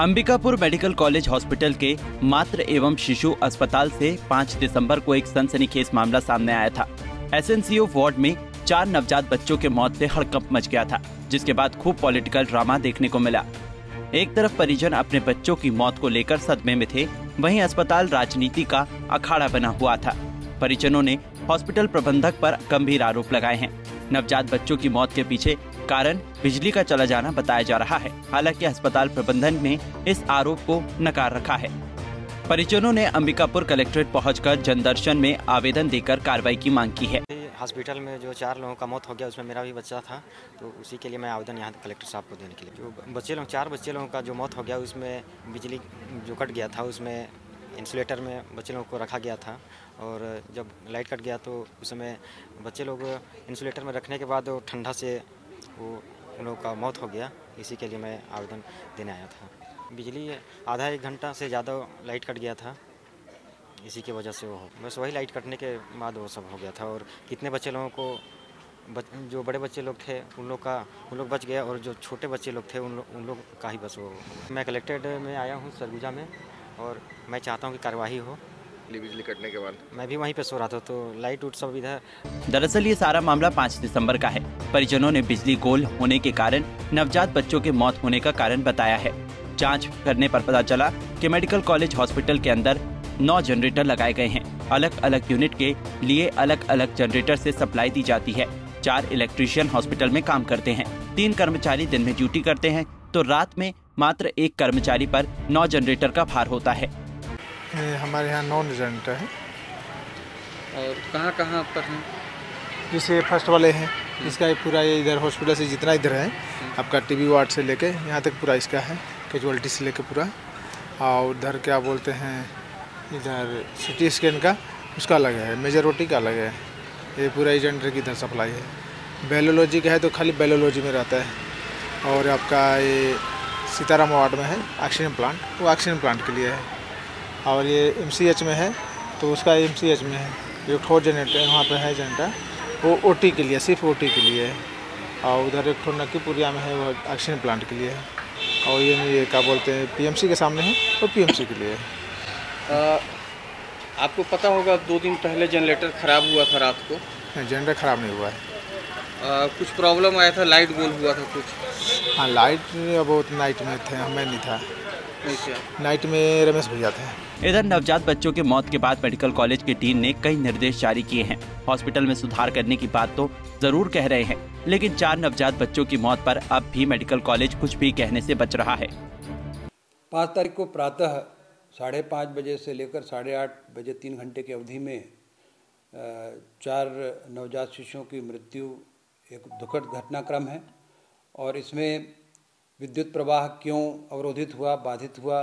Ambikapur medical college hospital के मात्र एवं शिशु अस्पताल से 5 दिसंबर को एक सनसनीखेज मामला सामने आया था। एसएनसीयू वार्ड में चार नवजात बच्चों के मौत से हड़कंप मच गया था, जिसके बाद खूब पॉलिटिकल ड्रामा देखने को मिला। एक तरफ़ परिजन अपने बच्चों की मौत को लेकर सदमे में थे, वहीं अस्पताल राजनीति का अखाड़ा बना हुआ था। परिजनों ने हॉस्पिटल प्रबंधक पर गंभीर आरोप लगाए हैं। नवजात बच्चों की मौत के पीछे कारण बिजली का चला जाना बताया जा रहा है। हालाँकि अस्पताल प्रबंधन ने इस आरोप को नकार रखा है। परिजनों ने अंबिकापुर कलेक्ट्रेट पहुंचकर जनदर्शन में आवेदन देकर कार्रवाई की मांग की है। हॉस्पिटल में जो चार लोगों का मौत हो गया, उसमें मेरा भी बच्चा था तो उसी के लिए मैं आवेदन यहाँ कलेक्टर साहब को देने के लिए जो बच्चे लोग चार बच्चे लोगों का जो मौत हो गया, उसमें बिजली जो कट गया था, उसमें इंसुलेटर में बच्चे लोगों को रखा गया था और जब लाइट कट गया तो उस समय बच्चे लोग इंसुलेटर में रखने के बाद ठंडा से वो उन लोगों का मौत हो गया। इसी के लिए मैं आवेदन देने आया था। बिजली आधा एक घंटा से ज़्यादा लाइट कट गया था। इसी की वजह से वो हो बस वही लाइट कटने के बाद वो सब हो गया था। और कितने बच्चे लोगों को बच, जो बड़े बच्चे लोग थे उन लोग का उन लोग बच गए और जो छोटे बच्चे लोग थे उन लोग उन लोग का ही बस वो मैं कलेक्ट्रेट में आया हूँ सरगुजा में और मैं चाहता हूँ कि कार्यवाही हो। बिजली कटने के बाद। मैं भी वहीं पे सो रहा था तो लाइट उठ सब इधर। दरअसल ये सारा मामला 5 दिसंबर का है। परिजनों ने बिजली गोल होने के कारण नवजात बच्चों के मौत होने का कारण बताया है। जाँच करने पर पता चला कि मेडिकल कॉलेज हॉस्पिटल के अंदर नौ जनरेटर लगाए गए हैं। अलग अलग यूनिट के लिए अलग अलग जनरेटर से सप्लाई दी जाती है। चार इलेक्ट्रीशियन हॉस्पिटल में काम करते हैं। तीन कर्मचारी दिन में ड्यूटी करते हैं तो रात में मात्र एक कर्मचारी पर नौ जनरेटर का भार होता है। हमारे यहाँ नॉन जनरेटर है। और कहाँ कहाँ पर हैं? जैसे फ़र्स्ट वाले हैं इसका ये पूरा ये इधर हॉस्पिटल से जितना इधर है आपका टीबी वार्ड से लेके यहाँ तक पूरा इसका है कैजुअलिटी से लेके पूरा। और उधर क्या बोलते हैं इधर सिटी स्कैन का उसका अलग है मेजोरिटी का अलग है। ये पूरा एजेंडर की इधर सप्लाई है। बेलोलॉजी का है तो खाली बेलोलॉजी में रहता है। और आपका ये सीताराम वार्ड में है ऑक्सीजन प्लांट वो ऑक्सीजन प्लांट के लिए है। और ये एमसीएच में है तो उसका एमसीएच में है। जो ठोर जनरेटर वहाँ पर है जनरेटर वो ओटी के लिए सिर्फ़ ओटी के लिए है। और उधर एक ठोर नक्कीपुरिया में है वो ऑक्सीजन प्लांट के लिए है। और ये ये क्या बोलते हैं पीएमसी के सामने है वो पीएमसी के लिए है। आ, आपको पता होगा दो दिन पहले जनरेटर ख़राब हुआ था रात को। जनरेटर ख़राब नहीं हुआ है। आ, कुछ प्रॉब्लम आया था लाइट गोल हुआ था कुछ। हाँ लाइट बहुत नाइट में थे हमें नहीं था। नाइट में रमेश भैया थे। इधर नवजात बच्चों के मौत के बाद मेडिकल कॉलेज की टीम ने कई निर्देश जारी किए हैं। हॉस्पिटल में सुधार करने की बात तो ज़रूर कह रहे हैं, लेकिन चार नवजात बच्चों की मौत पर अब भी मेडिकल कॉलेज कुछ भी कहने से बच रहा है। पाँच तारीख को प्रातः साढ़े पाँच बजे से लेकर साढ़े आठ बजे तीन घंटे की अवधि में चार नवजात शिशुओं की मृत्यु एक दुखद घटनाक्रम है और इसमें विद्युत प्रवाह क्यों अवरोधित हुआ, बाधित हुआ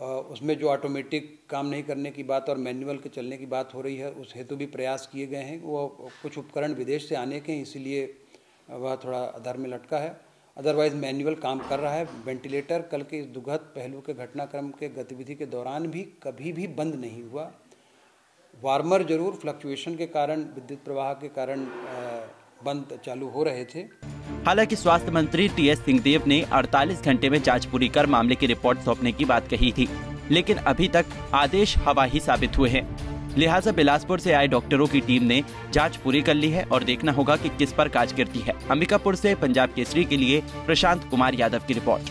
उसमें जो ऑटोमेटिक काम नहीं करने की बात और मैनुअल के चलने की बात हो रही है, उस हेतु भी प्रयास किए गए हैं। वो कुछ उपकरण विदेश से आने के हैं, इसीलिए वह थोड़ा आधार में लटका है। अदरवाइज़ मैनुअल काम कर रहा है। वेंटिलेटर कल के इस दुखद पहलू के घटनाक्रम के गतिविधि के दौरान भी कभी भी बंद नहीं हुआ। वार्मर ज़रूर फ्लक्चुएशन के कारण, विद्युत प्रवाह के कारण बंद चालू हो रहे थे। हालाँकि स्वास्थ्य मंत्री टी एस सिंहदेव ने 48 घंटे में जाँच पूरी कर मामले की रिपोर्ट सौंपने की बात कही थी, लेकिन अभी तक आदेश हवा ही साबित हुए हैं। लिहाजा बिलासपुर से आए डॉक्टरों की टीम ने जाँच पूरी कर ली है और देखना होगा कि किस पर काज करती है। अंबिकापुर से पंजाब केसरी के लिए प्रशांत कुमार यादव की रिपोर्ट।